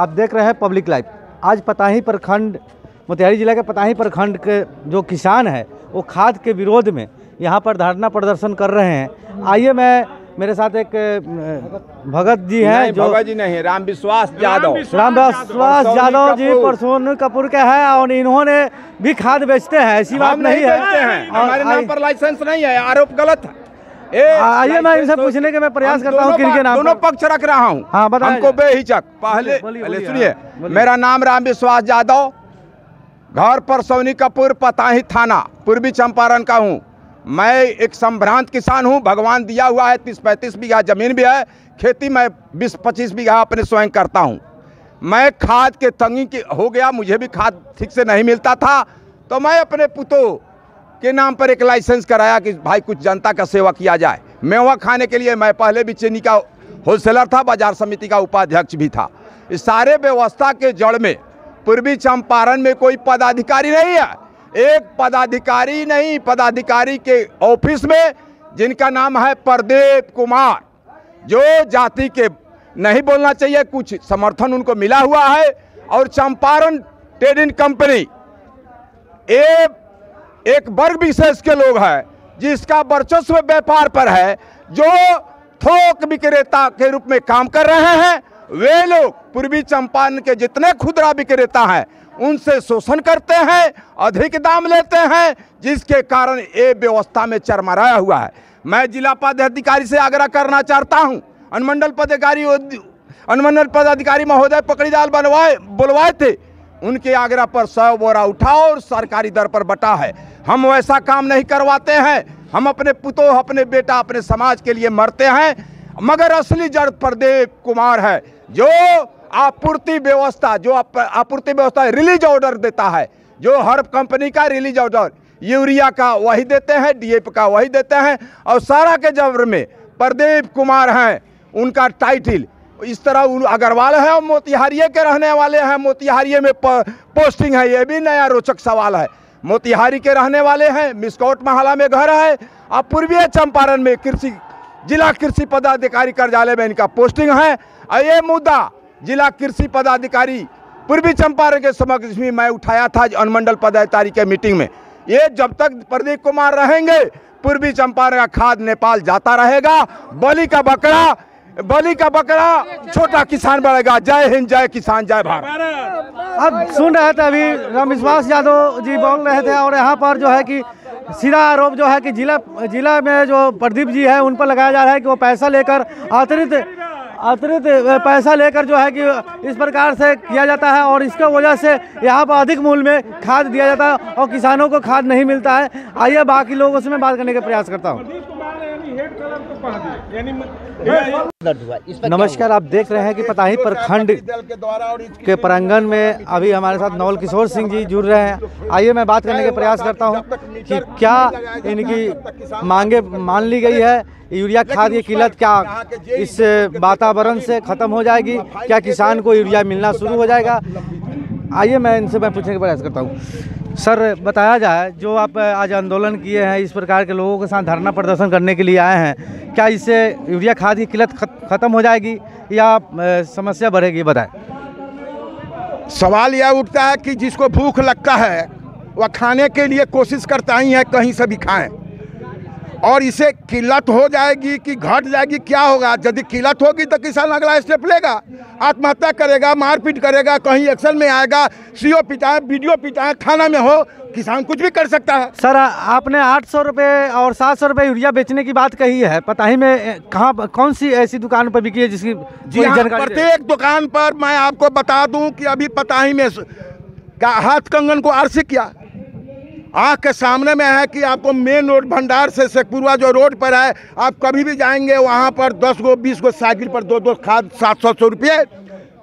आप देख रहे हैं पब्लिक लाइफ आज पताही प्रखंड मोतिहारी जिला के पताही प्रखंड के जो किसान है वो खाद के विरोध में यहाँ पर धरना प्रदर्शन कर रहे हैं। आइए मैं मेरे साथ एक भगत जी हैं जो भगत जी नहीं राम विश्वास यादव। राम विश्वास यादव जी। परसोन कपूर के हैं और इन्होंने भी खाद बेचते हैं ऐसी बात नहीं है। हैं। हमारे नाम पर लाइसेंस नहीं है आरोप गलत है। आइए मैं इनसे तो- पूछने के मैं प्रयास करता हूँ किनके नाम दोनों पक्ष रख रहा हूँ। हाँ। हमको बेहिचक पहले पहले सुनिए। मेरा नाम राम विश्वास यादव घर पर सोनी कपूर पताही थाना पूर्वी चंपारण का हूँ। मैं एक संभ्रांत किसान हूँ। भगवान दिया हुआ है तीस पैंतीस बीघा ज़मीन भी है। खेती मैं बीस पच्चीस बीघा अपने स्वयं करता हूँ। मैं खाद के तंगी की हो गया मुझे भी खाद ठीक से नहीं मिलता था। तो मैं अपने पुतों के नाम पर एक लाइसेंस कराया कि भाई कुछ जनता का सेवा किया जाए। मेवा खाने के लिए, मैं पहले भी चीनी का होलसेलर था, बाज़ार समिति का उपाध्यक्ष भी था। इस सारे व्यवस्था के जड़ में, पूर्वी चंपारण में कोई पदाधिकारी नहीं है। एक पदाधिकारी नहीं, पदाधिकारी के ऑफ़िस में, जिनका नाम है प्रदीप कुमार, जो जाति के, नहीं बोलना चाहिए, कुछ समर्थन उनको मिला हुआ है। और चंपारण ट्रेडिंग कंपनी ये एक वर्ग विशेष के लोग हैं, जिसका वर्चस्व व्यापार पर है, जो थोक विक्रेता के रूप में काम कर रहे हैं, वे लोग पूर्वी चंपारण के जितने खुदरा विक्रेता हैं, उनसे शोषण करते हैं, अधिक दाम लेते हैं, जिसके कारण ये व्यवस्था में चरमराया हुआ है। मैं जिला पदाधिकारी से आग्रह करना चाहता हूँ। अनुमंडल पदाधिकारी अनुमंडल पदाधिकारी महोदय पकड़ी दाल बनवाए बुलवाए थे। उनके आग्रह पर सौ बोरा उठाओ और सरकारी दर पर बटा है। हम वैसा काम नहीं करवाते हैं। हम अपने पुतों अपने बेटा, अपने समाज के लिए मरते हैं। मगर असली जड़ प्रदीप कुमार है, जो आपूर्ति व्यवस्था, जो आपूर्ति व्यवस्था रिलीज़ ऑर्डर देता है, जो हर कंपनी का रिलीज़ ऑर्डर, यूरिया का वही देते हैं, डीएपी का वही देते हैं, और सारा के जबर में प्रदीप कुमार हैं, उनका टाइटिल इस तरह अग्रवाल है और मोतिहारिये के रहने वाले हैं। मोतिहारिये में पोस्टिंग है, ये भी नया रोचक सवाल है। मोतिहारी के रहने वाले हैं, मिसकोट महाला में घर है, और पूर्वी चंपारण में कृषि, जिला कृषि पदाधिकारी कार्यालय में इनका पोस्टिंग है। और ये मुद्दा, जिला कृषि पदाधिकारी, पूर्वी चंपारण के समक्ष भी मैं उठाया था अनुमंडल पदाधिकारी के मीटिंग में। ये जब तक प्रदीप कुमार रहेंगे, पूर्वी चंपारण का खाद नेपाल जाता रहेगा, बलि का बकरा बलि का बकरा, छोटा किसान बढ़ेगा। जय हिंद, जय किसान, जय भारत। अब सुन रहे थे अभी रामविश्वास यादव जी बोल रहे थे और यहाँ पर जो है कि सीधा आरोप जो है कि जिला जिला में जो प्रदीप जी है, उन पर लगाया जा रहा है कि वो पैसा लेकर अतिरिक्त अतिरिक्त पैसा लेकर जो है कि इस प्रकार से किया जाता है और इसके वजह से यहाँ पर अधिक मूल्य में खाद दिया जाता है और किसानों को खाद नहीं मिलता है। आइए बाकी लोगों से मैं बात करने का प्रयास करता हूँ। नमस्कार, आप देख रहे हैं कि पताही प्रखंड के प्रांगण में अभी हमारे साथ नवल किशोर सिंह जी जुड़ रहे हैं। आइए, मैं बात करने का प्रयास करता हूँ कि क्या इनकी मांगे मान ली गई है? यूरिया खाद की किल्लत क्या इस वातावरण से ख़त्म हो जाएगी? क्या किसान को यूरिया मिलना शुरू हो जाएगा? आइए, मैं इनसे मैं पूछने का प्रयास करता हूँ। सर, बताया जाए, जो आप आज आंदोलन किए हैं, इस प्रकार के लोगों के साथ धरना प्रदर्शन करने के लिए आए हैं, क्या इससे यूरिया खाद की किल्लत खत- खत्म हो जाएगी या समस्या बढ़ेगी, बताएँ? सवाल यह उठता है कि जिसको भूख लगता है, वह खाने के लिए कोशिश करता ही है, कहीं से भी खाएँ। और इसे किल्लत हो जाएगी कि घट जाएगी क्या होगा? यदि किल्लत होगी तो किसान अगला स्टेप लेगा। आत्महत्या करेगा मारपीट करेगा कहीं एक्शन में आएगा सीओ पिटाए वीडियो पिटाए थाना में हो किसान कुछ भी कर सकता है। सर आपने आठ सौ रुपये और सात सौ रुपये यूरिया बेचने की बात कही है। पता ही में कहाँ कौन सी ऐसी दुकान पर बिकी है जिसकी जी हाँ प्रत्येक दुकान पर मैं आपको बता दूँ कि अभी पता ही में हाथ कंगन को आरसी किया। आँख के सामने में है कि आपको मेन रोड भंडार से शेखपुरवा जो रोड पर है आप कभी भी जाएँगे वहाँ पर दस गो बीस गो साइकिल पर दो दो खाद सात सौ सौ रुपये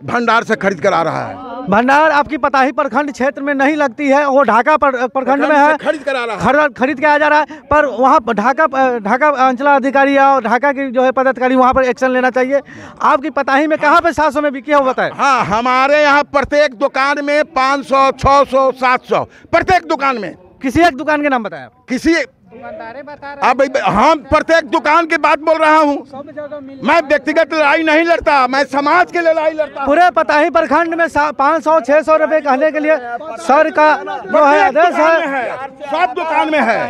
भंडार से खरीद कर आ रहा है। भंडार आपकी पताही प्रखंड क्षेत्र में नहीं लगती है वो ढाका पर- प्रखंड में है। खरीद कर आ रहा है। खरीद खरीद के आ जा रहा है पर वहाँ ढाका ढाका अंचलाधिकारी या ढाका की जो है पदाधिकारी वहाँ पर एक्शन लेना चाहिए। आपकी पताही में कहाँ पे सात सौ में बिकी है वो बताएँ। हाँ हमारे यहाँ प्रत्येक दुकान में पाँच सौ छः सौ सात सौ प्रत्येक दुकान में। किसी एक दुकान के नाम बताएँ आप किसी अब हम प्रत्येक दुकान की बात बोल रहा हूँ। मैं व्यक्तिगत लड़ाई नहीं लड़ता मैं समाज के लिए लड़ाई लड़ता हूँ। पूरे पताही प्रखंड में पाँच सौ छह सौ रुपए कहने के लिए सर का जो है आदेश है सब दुकान में है।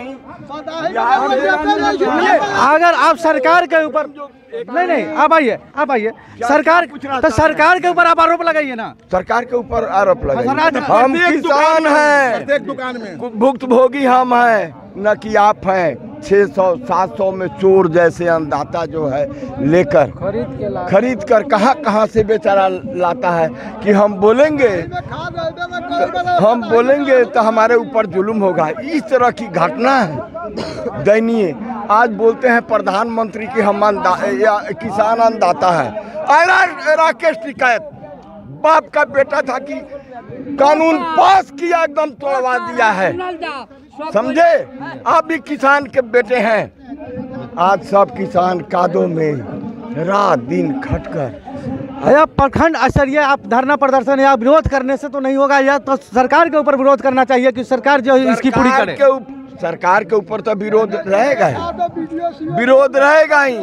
अगर आप सरकार के ऊपर नहीं नहीं आप आइए आप आइए। सरकार तो सरकार के ऊपर आप आरोप लगाइए ना। सरकार के ऊपर आरोप लगाइए। सरकार- हम किसान हैं। प्रत्येक दुकान में। भुक्तभोगी हम हैं न कि आप हैं। 600 700 में चोर जैसे अन्नदाता जो है लेकर। खरीद कर कहाँ कहाँ से बेचारा लाता है कि हम बोलेंगे? हम बोलेंगे तो हमारे ऊपर जुल्म होगा। इस तरह की घटना है। दयनीय। आज बोलते हैं प्रधानमंत्री की हम या किसान अन्नदाता है। अरे राकेश टिकैत बाप का बेटा था कि कानून पास किया एकदम तोड़वा दिया है। समझे? आप भी किसान के बेटे हैं। आज सब किसान कादों में रात दिन खटकर। भैया प्रखंड स्तरीय आप धरना प्रदर्शन या विरोध करने से तो नहीं होगा। या तो सरकार के ऊपर विरोध करना चाहिए कि सरकार जो इसकी पूरी करे। के उप- सरकार के ऊपर तो विरोध रहेगा ही। विरोध रहेगा ही।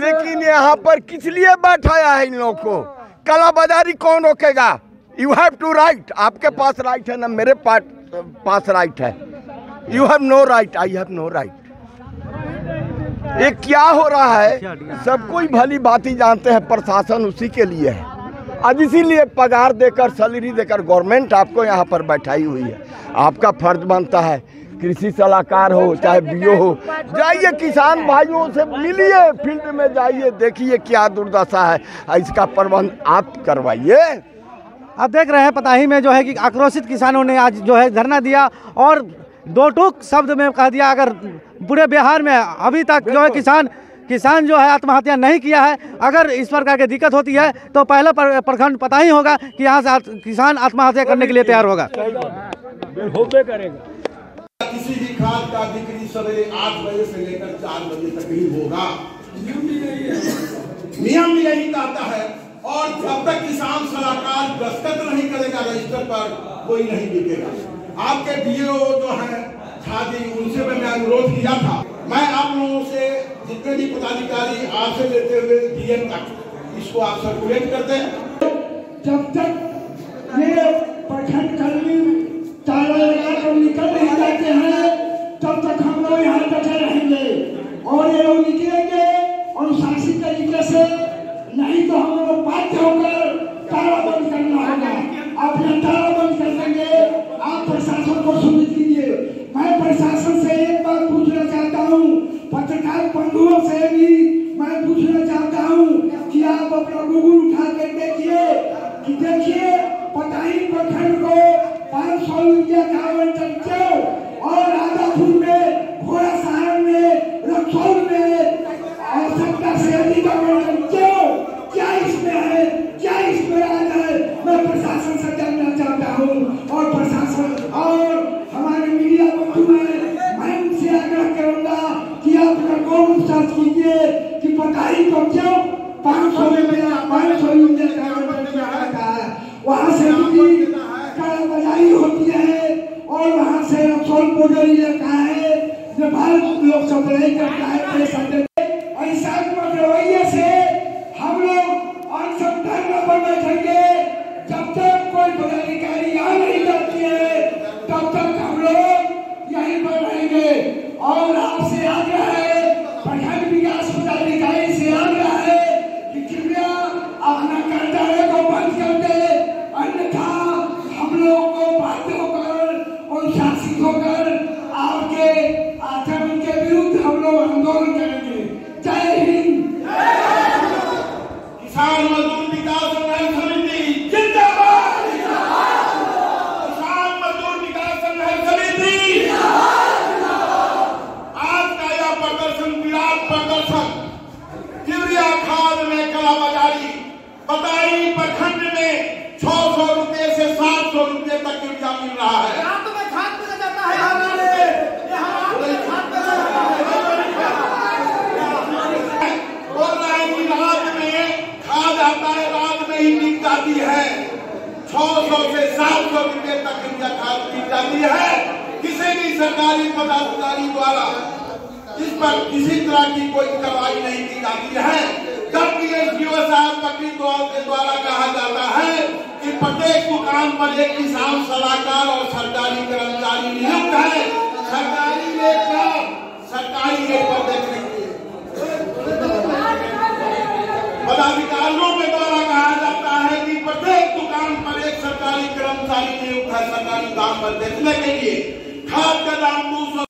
लेकिन यहाँ पर किस लिए बैठाया है इन लोग को? कालाबाजारी कौन रोकेगा? यू हैव टू राइट आपके पास राइट है ना मेरे पास पास राइट है। You have no right I have no right ये क्या हो रहा है? सब कोई भली बात ही जानते हैं प्रशासन उसी के लिए है। आज इसीलिए पगार देकर सैलरी देकर गवर्नमेंट आपको यहाँ पर बैठाई हुई है। आपका फ़र्ज़ बनता है कृषि सलाहकार हो चाहे बीओ हो जाइए किसान भाइयों से मिलिए फ़ील्ड में जाइए देखिए क्या दुर्दशा है इसका प्रबंध आप करवाइए। आप देख रहे हैं पताही में जो है कि आक्रोशित किसानों ने आज जो है धरना दिया और दो टूक शब्द में कह दिया अगर पूरे बिहार में अभी तक जो है किसान किसान जो है आत्महत्या नहीं किया है अगर इस प्रकार की दिक्कत होती है तो पहला पर- प्रखंड पता ही होगा कि यहाँ से किसान आत्महत्या करने के लिए तैयार होगा। किसी भी खाद का बिक्री सवेरे आठ बजे से लेकर चार बजे तक ही होगा। नियम भी यही कहता है और जब तक किसान सलाहकार दस्तखत नहीं करेगा रजिस्टर पर कोई नहीं बिकेगा। आपके डीओ जो है खादी उनसे मैंने अनुरोध किया था। मैं आप लोगों से जितने भी पदाधिकारी आपसे लेते हुए डीएम तक इसको आप सर्कुलेट कर दें जब तक ये प्रखंड कर्मी ताला लगाकर निकल नहीं जाते हैं तब तक हम लोग यहाँ बैठे रहेंगे और ये लोग निकलेंगे अनुशासित तरीके से नहीं तो हम लोग बाध्य होकर ताला बंद करना होगा अपना ताला बंद कर देंगे आप प्रशासन को सूचित कीजिए मैं प्रशासन से एक बात पूछना चाहता हूँ पत्रकार बंधुओं से भी मैं पूछना चाहता हूँ कि आप अपना गूगल उठा कर देखिए, कि देखिए, पटाई प्रखंड को पाँच सौ यूरिया भारत लोग सप्लाई करता है पैसा देते ऐसा रवैये से हम लोग अनशन धरना पर बैठेंगे जब तक कोई पदाधिकारी यहाँ नहीं जाती है तब तक हम लोग यहीं पर रहेंगे और आपसे आग्रह है प्रखंड विकास पदाधिकारी से आग्रह है कि कृपया अपना कर्तव्य को बंद कर दे अन्यथा हम लोग को बाध्य होकर अनुशासित होकर आपके आचरण के विरुद्ध हम लोग आंदोलन करेंगे जय हिंद किसान मजदूर विकास संघर्ष समिति जिंदाबाद किसान मजदूर विकास संघर्ष समिति आज का यह प्रदर्शन विराट प्रदर्शन यूरिया खाद में कालाबाजारी बताई प्रखंड में छह सौ रुपए से सात सौ रुपए तक यूरिया मिल रहा है बोल रहा है कि रात में खाद आता है रात में ही बिक जाती है। छह सौ से सात सौ रुपए तक यूरिया खाद बिक जाती है। किसी भी सरकारी पदाधिकारी द्वारा इस पर किसी तरह की कोई कार्रवाई नहीं की जाती है। जबकि एसडीओ साहब पकड़ी द्वार के द्वारा कहा जाता है कि प्रत्येक दुकान पर एक किसान सलाहकार और सरकारी कर्मचारी नियुक्त है। सरकारी का सरकारी रेट पर देखने के लिए पदाधिकारियों के द्वारा कहा जाता है कि प्रत्येक दुकान पर नियुक्त दाम पर देखने के लिए खाद का दाम दो सौ